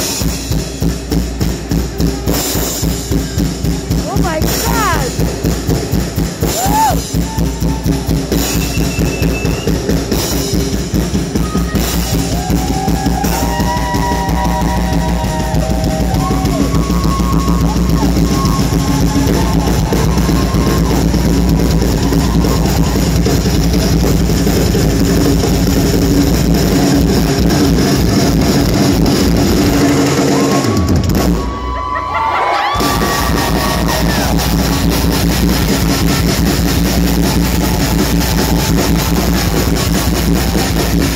Peace.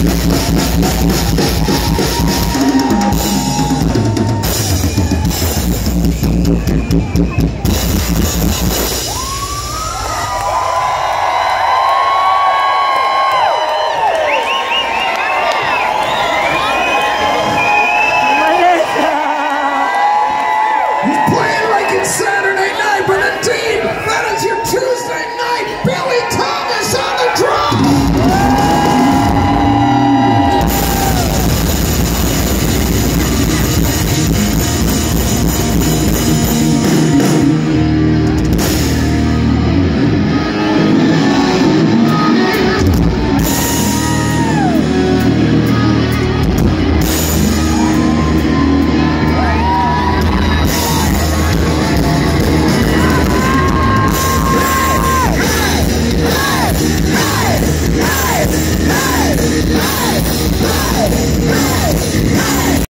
Thank